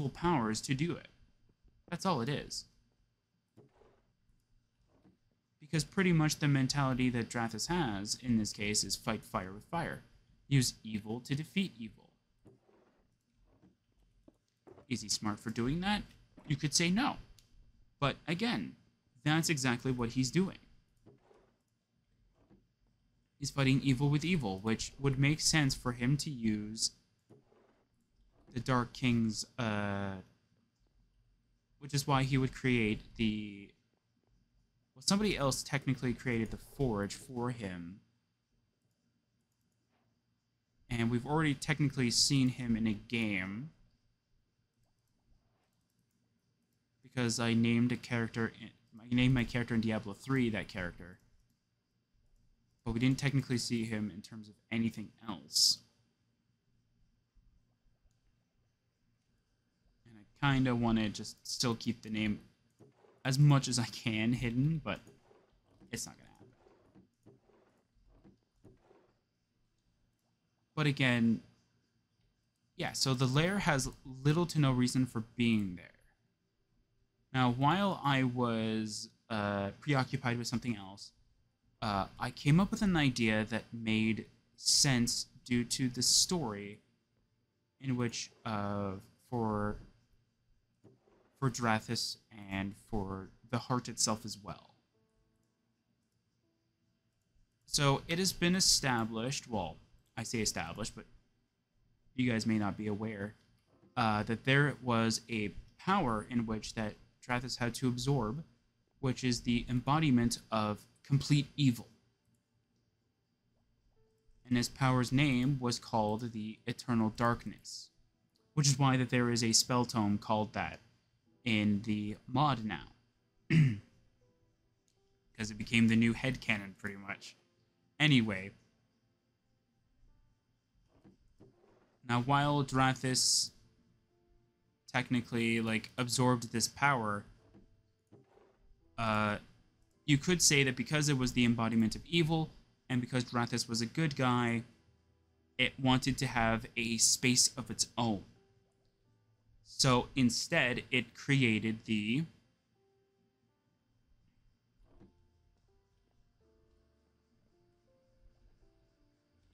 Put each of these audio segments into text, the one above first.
evil powers to do it. That's all it is. Because pretty much the mentality that Drathus has in this case is fight fire with fire. Use evil to defeat evil. Is he smart for doing that? You could say no. But again, that's exactly what he's doing. He's fighting evil with evil, which would make sense for him to use the Dark King's, uh, which is why he would create the. Well, somebody else technically created the Forge for him. And we've already technically seen him in a game. because I named a character. I named my character in Diablo 3 that character, but we didn't technically see him in terms of anything else. And I kind of want to just still keep the name as much as I can hidden, but it's not gonna happen. But again, yeah. So the lair has little to no reason for being there. Now, while I was uh, preoccupied with something else, uh, I came up with an idea that made sense due to the story in which uh, for for Drathus and for the heart itself as well. So it has been established, well, I say established, but you guys may not be aware, uh, that there was a power in which that Drathus had to absorb, which is the embodiment of complete evil. And his power's name was called the Eternal Darkness, which is why that there is a spell tome called that in the mod now. Because it became the new head headcanon, pretty much. Anyway. Now, while Drathus technically like absorbed this power, uh, you could say that because it was the embodiment of evil and because Drathus was a good guy, it wanted to have a space of its own. So instead, it created the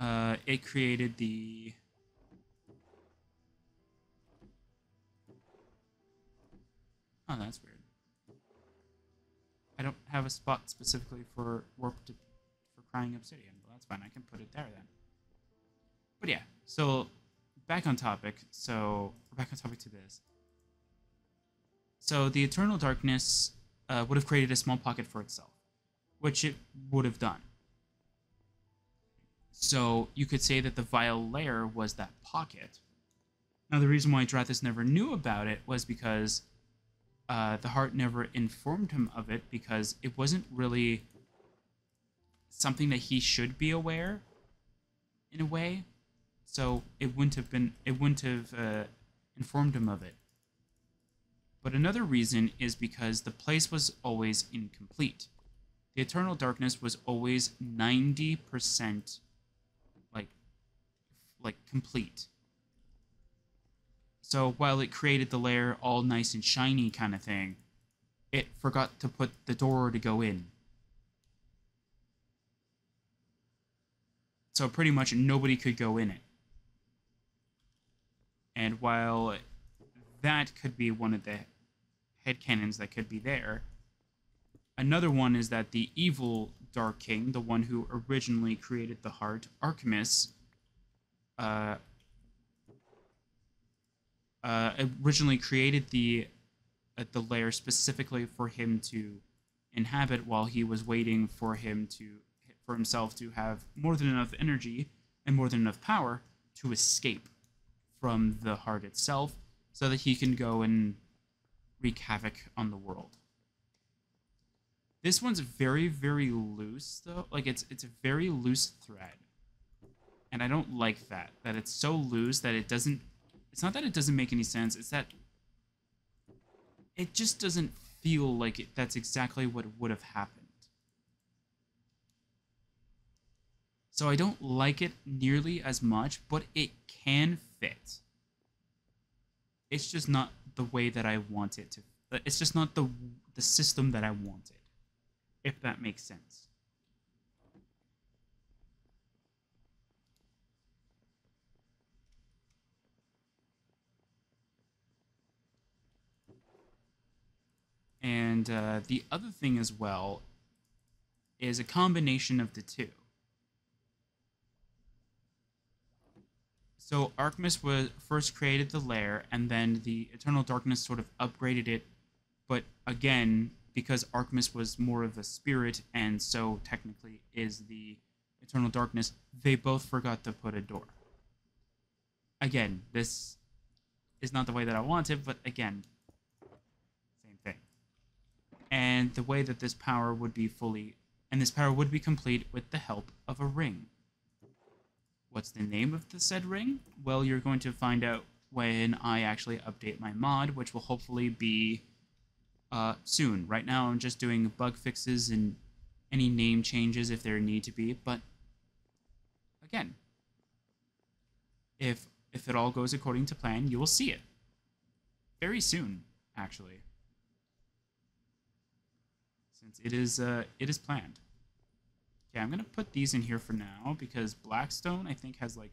uh, it created the Oh, that's weird. I don't have a spot specifically for warp to, for crying obsidian, but that's fine. I can put it there then. But yeah, so back on topic. So back on topic to this. So the eternal darkness uh, would have created a small pocket for itself, which it would have done. So you could say that the vile Lair was that pocket. Now the reason why Drathus never knew about it was because uh, the heart never informed him of it because it wasn't really something that he should be aware in a way so it wouldn't have been it wouldn't have uh, informed him of it but another reason is because the place was always incomplete the eternal darkness was always 90% like like complete so while it created the lair all nice and shiny kind of thing, it forgot to put the door to go in. So pretty much nobody could go in it. And while that could be one of the head headcanons that could be there, another one is that the evil Dark King, the one who originally created the heart, Archimus, uh, uh, originally created the uh, the lair specifically for him to inhabit while he was waiting for him to for himself to have more than enough energy and more than enough power to escape from the heart itself so that he can go and wreak havoc on the world. This one's very, very loose though. Like it's it's a very loose thread. And I don't like that. That it's so loose that it doesn't it's not that it doesn't make any sense, it's that it just doesn't feel like it, that's exactly what would have happened. So I don't like it nearly as much, but it can fit. It's just not the way that I want it to. It's just not the the system that I wanted. If that makes sense. And uh, the other thing as well is a combination of the two. So Archmus was first created the lair, and then the Eternal Darkness sort of upgraded it. But again, because Archmus was more of a spirit, and so technically is the Eternal Darkness, they both forgot to put a door. Again, this is not the way that I wanted, but again, same thing. And the way that this power would be fully, and this power would be complete with the help of a ring. What's the name of the said ring? Well, you're going to find out when I actually update my mod, which will hopefully be uh, soon. Right now, I'm just doing bug fixes and any name changes if there need to be, but again, if if it all goes according to plan, you will see it very soon, actually, since it is uh, it is planned. Yeah, I'm gonna put these in here for now because Blackstone I think has like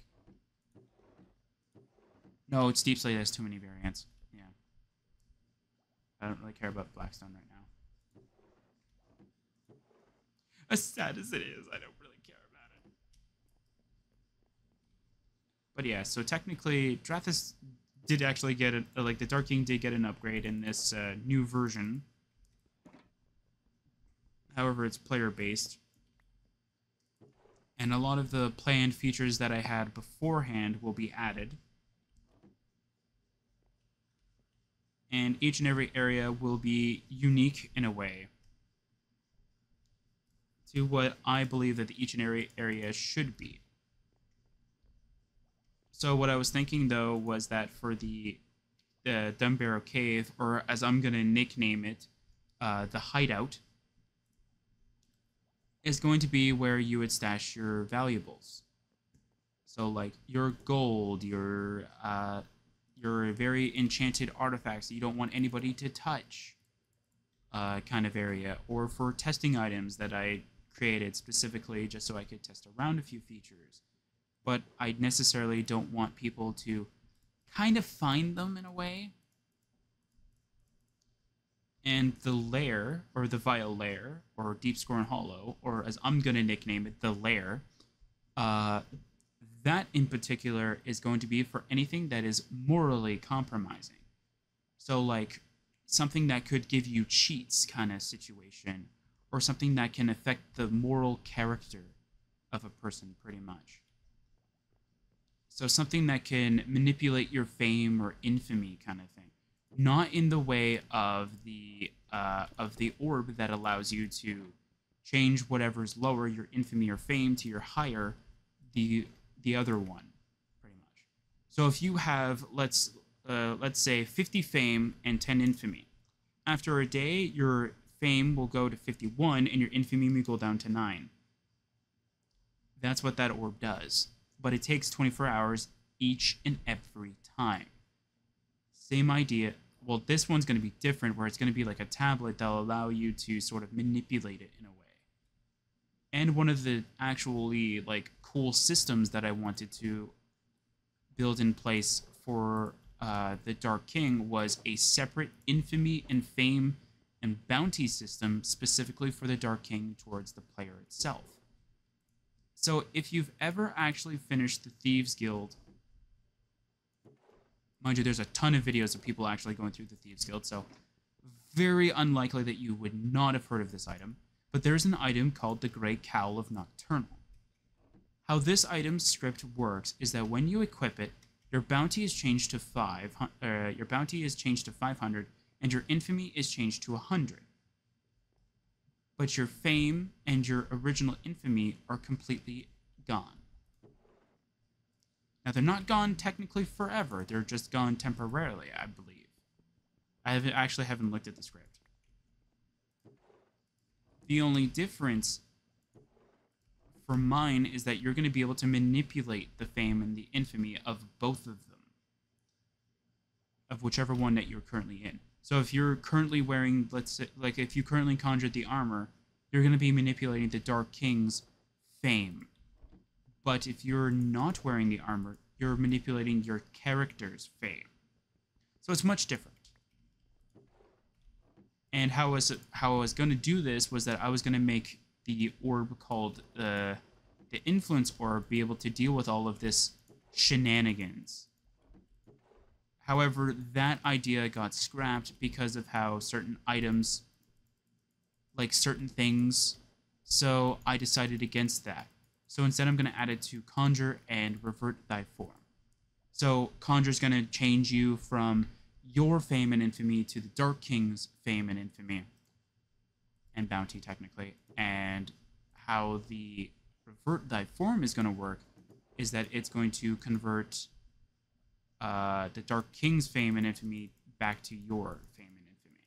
no, it's Deepslate has too many variants. Yeah, I don't really care about Blackstone right now. As sad as it is, I don't really care about it. But yeah, so technically, Drathus did actually get it. Like the Dark King did get an upgrade in this uh, new version. However, it's player based and a lot of the planned features that I had beforehand will be added. And each and every area will be unique in a way to what I believe that each and every area should be. So what I was thinking though was that for the uh, Dumbarrow Cave, or as I'm gonna nickname it, uh, the Hideout, is going to be where you would stash your valuables. So like your gold, your uh, your very enchanted artifacts that you don't want anybody to touch, uh, kind of area, or for testing items that I created specifically just so I could test around a few features, but I necessarily don't want people to kind of find them in a way and the lair, or the Vile Lair, or Deep Scorn Hollow, or as I'm going to nickname it, the lair, uh, that in particular is going to be for anything that is morally compromising. So, like something that could give you cheats kind of situation, or something that can affect the moral character of a person, pretty much. So, something that can manipulate your fame or infamy kind of thing not in the way of the uh, of the orb that allows you to change whatever's lower, your infamy or fame, to your higher, the the other one, pretty much. So if you have let's uh, let's say 50 fame and 10 infamy, after a day your fame will go to 51 and your infamy will go down to nine. That's what that orb does, but it takes 24 hours each and every time. Same idea. Well, this one's going to be different, where it's going to be like a tablet that'll allow you to sort of manipulate it in a way. And one of the actually like cool systems that I wanted to build in place for uh, the Dark King was a separate infamy and fame and bounty system specifically for the Dark King towards the player itself. So if you've ever actually finished the Thieves Guild Mind you, there's a ton of videos of people actually going through the Thieves Guild, so very unlikely that you would not have heard of this item. But there's an item called the Gray Cowl of Nocturnal. How this item's script works is that when you equip it, your bounty is changed to five. Uh, your bounty is changed to 500, and your infamy is changed to 100. But your fame and your original infamy are completely gone. Now they're not gone technically forever. They're just gone temporarily, I believe. I haven't actually haven't looked at the script. The only difference for mine is that you're going to be able to manipulate the fame and the infamy of both of them. of whichever one that you're currently in. So if you're currently wearing, let's say, like if you currently conjured the armor, you're going to be manipulating the Dark King's fame. But if you're not wearing the armor, you're manipulating your character's fame. So it's much different. And how I was how I was going to do this was that I was going to make the orb called the the influence orb be able to deal with all of this shenanigans. However, that idea got scrapped because of how certain items, like certain things, so I decided against that. So instead, I'm going to add it to conjure and revert thy form. So conjure is going to change you from your fame and infamy to the Dark King's fame and infamy and bounty, technically. And how the revert thy form is going to work is that it's going to convert uh, the Dark King's fame and infamy back to your fame and infamy.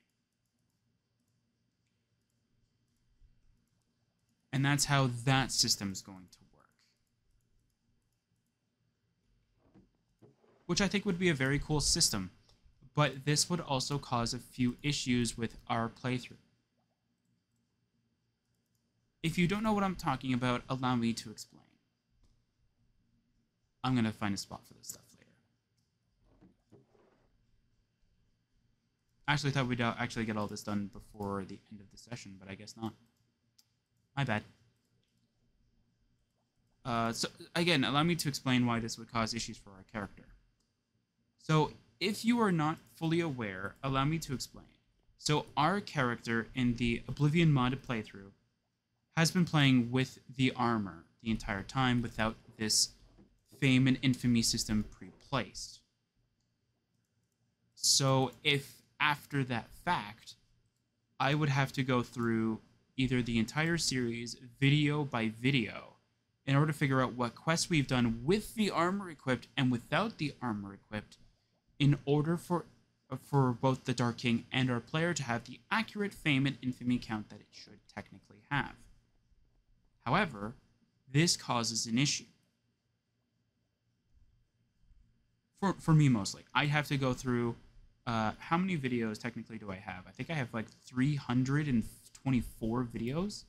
And that's how that system is going to work. Which I think would be a very cool system. But this would also cause a few issues with our playthrough. If you don't know what I'm talking about, allow me to explain. I'm going to find a spot for this stuff. Later. Actually thought we'd uh, actually get all this done before the end of the session, but I guess not. My bad. Uh, so again, allow me to explain why this would cause issues for our character. So if you are not fully aware, allow me to explain. So our character in the Oblivion modded playthrough has been playing with the armor the entire time without this fame and infamy system pre-placed. So if after that fact, I would have to go through either the entire series, video by video, in order to figure out what quests we've done with the armor equipped and without the armor equipped, in order for for both the Dark King and our player to have the accurate fame and infamy count that it should technically have. However, this causes an issue. For, for me mostly. I have to go through uh, how many videos technically do I have? I think I have like 324 videos.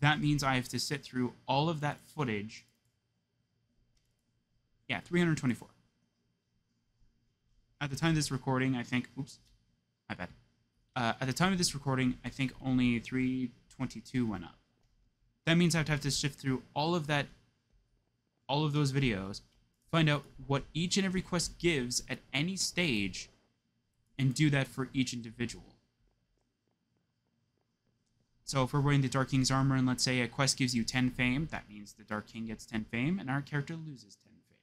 That means I have to sit through all of that footage. Yeah, 324. At the time of this recording, I think, oops, my bad. Uh, at the time of this recording, I think only 322 went up. That means I'd have to shift through all of that, all of those videos find out what each and every quest gives at any stage, and do that for each individual. So if we're wearing the Dark King's armor and let's say a quest gives you 10 fame, that means the Dark King gets 10 fame and our character loses 10 fame.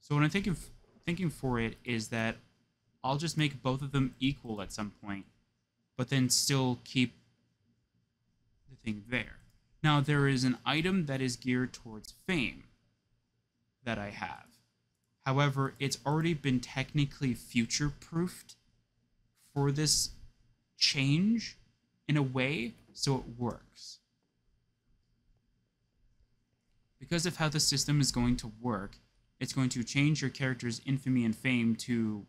So what I'm thinking, thinking for it is that I'll just make both of them equal at some point, but then still keep the thing there. Now there is an item that is geared towards fame that I have. However, it's already been technically future proofed for this change in a way so it works. Because of how the system is going to work, it's going to change your character's infamy and fame to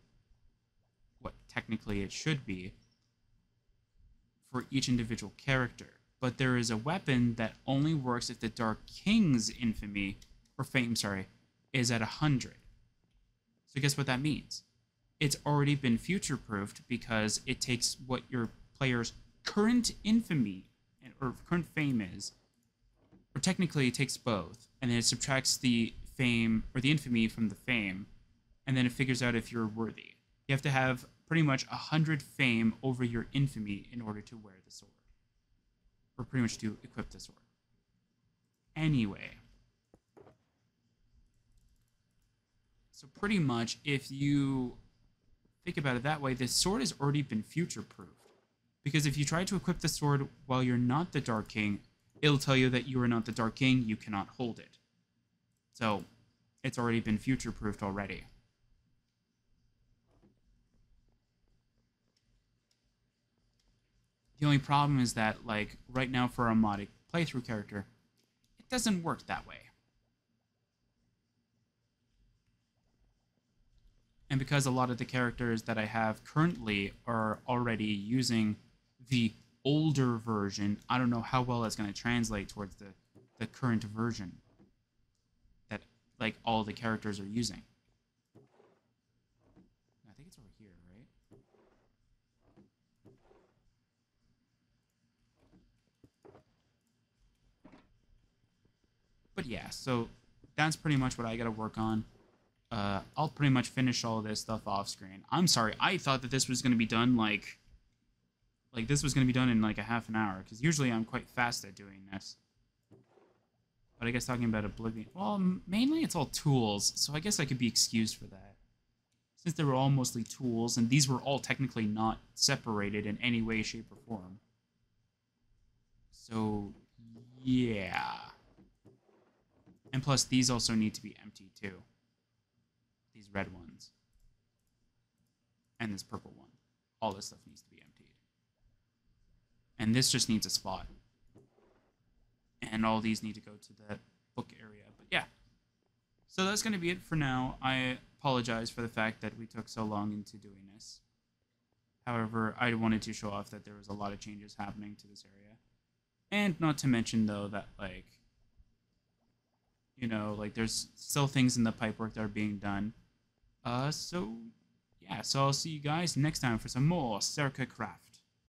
what technically it should be for each individual character. But there is a weapon that only works if the Dark King's infamy, or fame, sorry, is at 100. So guess what that means? It's already been future proofed because it takes what your player's current infamy or current fame is, or technically it takes both, and then it subtracts the fame or the infamy from the fame, and then it figures out if you're worthy. You have to have pretty much a 100 fame over your infamy in order to wear the sword, or pretty much to equip the sword. Anyway, So pretty much, if you think about it that way, the sword has already been future-proofed. Because if you try to equip the sword while you're not the Dark King, it'll tell you that you are not the Dark King, you cannot hold it. So, it's already been future-proofed already. The only problem is that, like, right now for a modded playthrough character, it doesn't work that way. And because a lot of the characters that I have currently are already using the older version, I don't know how well that's going to translate towards the, the current version that like all the characters are using. I think it's over here, right? But yeah, so that's pretty much what I got to work on. Uh, I'll pretty much finish all this stuff off screen. I'm sorry, I thought that this was going to be done like like this was going to be done in like a half an hour because usually I'm quite fast at doing this. But I guess talking about Oblivion, well, mainly it's all tools, so I guess I could be excused for that. Since they were all mostly tools, and these were all technically not separated in any way, shape, or form. So, yeah. And plus, these also need to be empty too. These red ones. And this purple one. All this stuff needs to be. And this just needs a spot. And all these need to go to that book area. But yeah. So that's going to be it for now. I apologize for the fact that we took so long into doing this. However, I wanted to show off that there was a lot of changes happening to this area. And not to mention, though, that, like, you know, like there's still things in the pipework that are being done. Uh, so yeah, so I'll see you guys next time for some more Sercacraft.